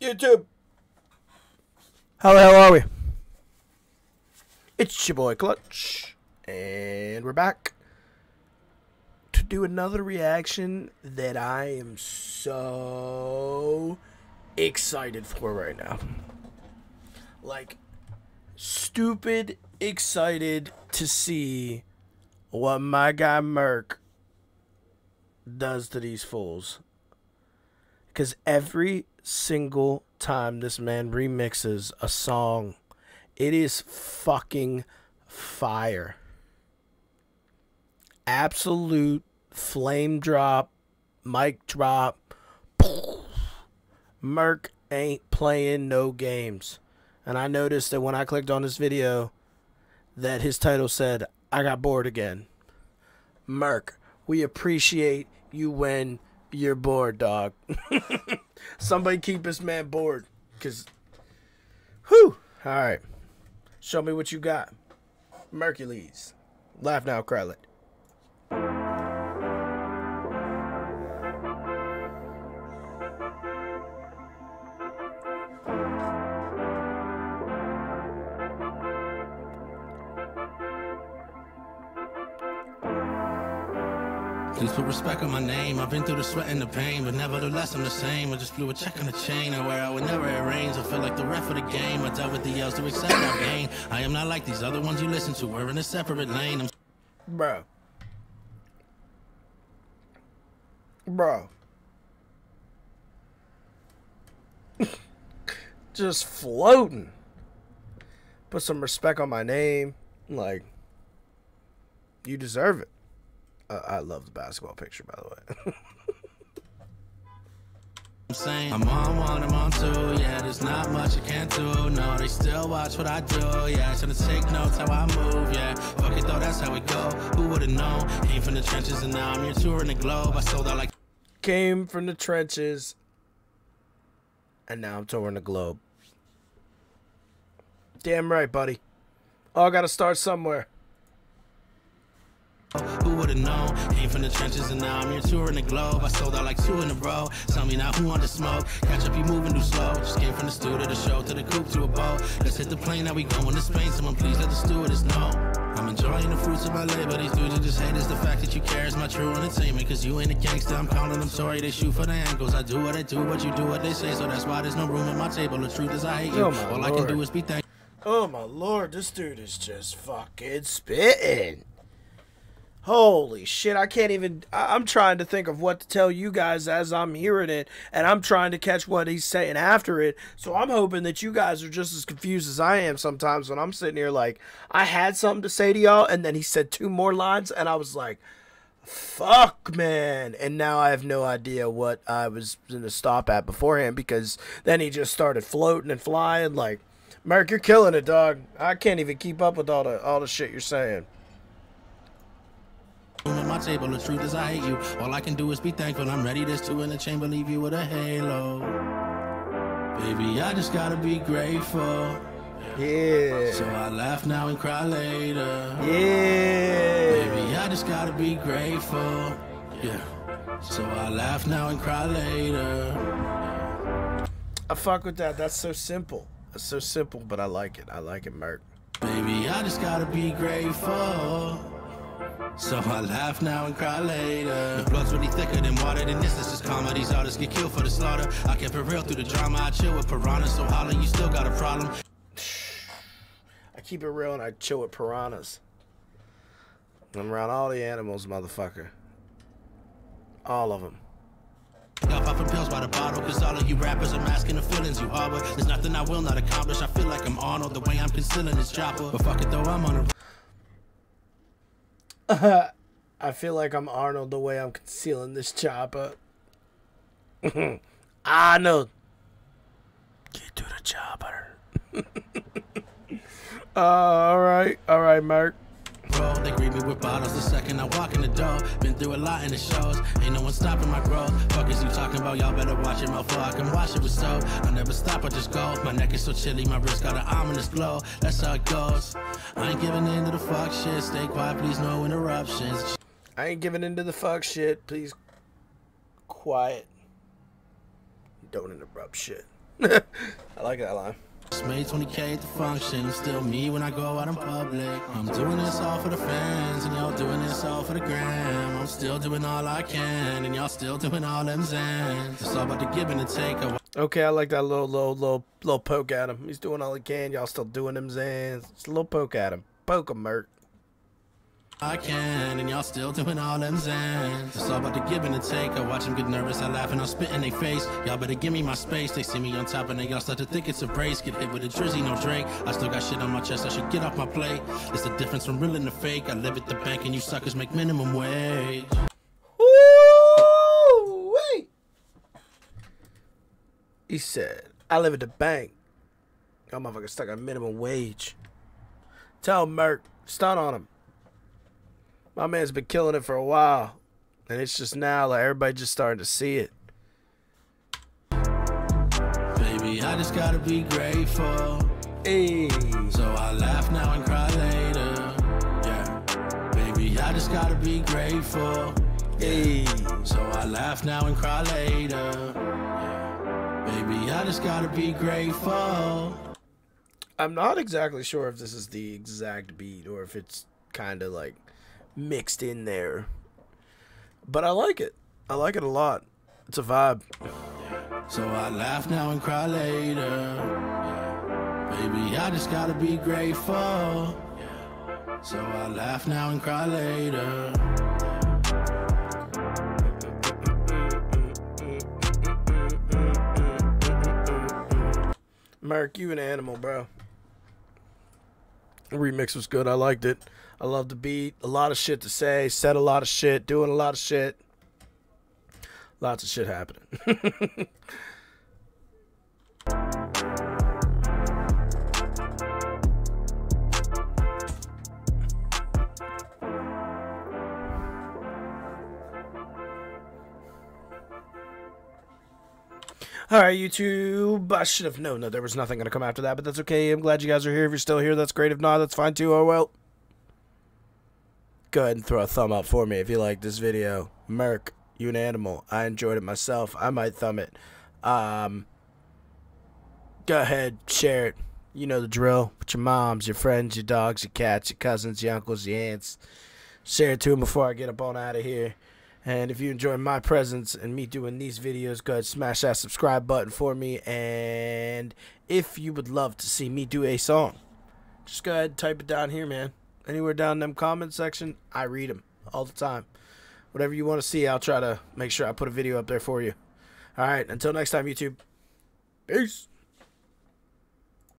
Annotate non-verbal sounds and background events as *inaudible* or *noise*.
YouTube. How the hell are we? It's your boy Clutch, and we're back to do another reaction that I am so excited for right now. Like, stupid excited to see what my guy Merc does to these fools. Because every single time this man remixes a song, it is fucking fire. Absolute flame drop, mic drop. *laughs* Merc ain't playing no games. And I noticed that when I clicked on this video, that his title said, I got bored again. Merc, we appreciate you when you're bored, dog. *laughs* Somebody keep this man bored. Cause whew. Alright. Show me what you got. Merkules. Laugh now, cry Please put respect on my name. I've been through the sweat and the pain, but nevertheless I'm the same. I just flew a check on the chain, and where I would never rains. I feel like the ref of the game. I dealt with the yells to accept my gain. I am not like these other ones you listen to. We're in a separate lane. I'm Bro. Bro. *laughs* Just floating. Put some respect on my name. Like, you deserve it. Uh, I love the basketball picture, by the way. *laughs* I'm saying I'm on one, I'm on two. Yeah, there's not much I can't do. No, they still watch what I do. Yeah, I should take notes how I move. Yeah, fuck it though, that's how it go. Who would've known? Came from the trenches and now I'm here touring the globe. I sold out like Came from the trenches, and now I'm touring the globe. Damn right, buddy. All gotta start somewhere. Would've known? Came from the trenches and now I'm here touring the globe. I sold out like two in a row. Tell me now who want to smoke? Catch up, you moving too slow. Just came from the studio to the show to the coupe to a boat. Let's hit the plane, now we going to Spain. Someone please let the stewardess know. I'm enjoying the fruits of my labor. These dudes are just haters. The fact that you care is my true entertainment. Cause you ain't a gangster. I'm calling them sorry. They shoot for the ankles. I do what I do, but you do what they say. So that's why there's no room at my table. The truth is I hate you. Oh, All I can do is be thankful. Oh my lord, this dude is just fucking spitting. Holy shit, I can't even. I'm trying to think of what to tell you guys as I'm hearing it, and I'm trying to catch what he's saying after it. So I'm hoping that you guys are just as confused as I am sometimes when I'm sitting here like, I had something to say to y'all, and then he said two more lines, and I was like, fuck, man. And now I have no idea what I was to stop at beforehand because then he just started floating and flying like. Merc, you're killing it, dog. I can't even keep up with all the all the shit you're saying. At my table. The truth is I hate you. All I can do is be thankful. I'm ready. There's two in the chamber. Leave you with a halo. Baby, I just gotta be grateful. Yeah. So I laugh now and cry later. Yeah. Baby, I just gotta be grateful. Yeah. So I laugh now and cry later. I fuck with that. That's so simple. That's so simple, but I like it. I like it, Merc. Baby, I just gotta be grateful. So I laugh now and cry later. The blood's really thicker than water than this. This is karma. These artists get killed for the slaughter. I kept it real through the drama. I chill with piranhas. So holla, you still got a problem. I keep it real and I chill with piranhas. I'm around all the animals, motherfucker. All of them. Y'all popping pills by the bottle, cause all of you rappers are masking the feelings you harbor. There's nothing I will not accomplish. I feel like I'm Arnold, the way I'm concealing this chopper. But fuck it though, I'm on a I feel like I'm Arnold the way I'm concealing this chopper. *laughs* Arnold. Get to the chopper. *laughs* uh, all right. All right, Merc. Roll. They greet me with bottles the second I walk in the door. Been through a lot in the shows. Ain't no one stopping my growth. Fuck is you talking about? Y'all better watch it, motherfucker. I can wash it with soap. I never stop, I just go. My neck is so chilly, my wrist got an ominous glow. That's how it goes. I ain't giving in to the fuck shit. Stay quiet, please, no interruptions. I ain't giving into the fuck shit. Please, quiet. Don't interrupt shit. *laughs* I like that line. Made 20k at the function, still me when I go out in public. I'm doing this all for the fans, and y'all doing this all for the gram. I'm still doing all I can, and y'all still doing all them zans. It's all about the give and the take. Okay, I like that little, little, little, little poke at him. He's doing all he can. Y'all still doing them zans. Just a little poke at him. Poke him, Merc. I can, and y'all still doing all them zans. It's all about the give and the take. I watch them get nervous, I laugh and I spit in their face. Y'all better give me my space. They see me on top and they all start to think it's a brace. Get hit with a drizzy, no Drake. I still got shit on my chest, I should get off my plate. It's the difference from real and the fake. I live at the bank and you suckers make minimum wage. Woo! Wait. He said, I live at the bank. Y'all motherfuckers stuck at minimum wage. Tell Merc, stun on him. My man's been killing it for a while. And it's just now, like, everybody just starting to see it. Baby, I just gotta be grateful. Hey. So I laugh now and cry later. Yeah. Baby, I just gotta be grateful. Hey. So I laugh now and cry later. Yeah. Baby, I just gotta be grateful. I'm not exactly sure if this is the exact beat or if it's kind of like mixed in there. But I like it. I like it a lot. It's a vibe. So I laugh now and cry later. Baby, I just gotta be grateful. So I laugh now and cry later. Merc, you an animal, bro. The remix was good. I liked it. I love the beat. A lot of shit to say. Said a lot of shit. Doing a lot of shit. Lots of shit happening. *laughs* All right, YouTube. I should have known that there was nothing going to come after that, but that's okay. I'm glad you guys are here. If you're still here, that's great. If not, that's fine too. Oh well. Go ahead and throw a thumb up for me if you like this video. Merc, you an animal. I enjoyed it myself. I might thumb it. Um, go ahead, share it. You know the drill. With your moms, your friends, your dogs, your cats, your cousins, your uncles, your aunts. Share it to them before I get up on out of here. And if you enjoy my presence and me doing these videos, go ahead smash that subscribe button for me. And if you would love to see me do a song, just go ahead and type it down here, man. Anywhere down in them comment section, I read them all the time. Whatever you want to see, I'll try to make sure I put a video up there for you. All right, until next time, YouTube. Peace.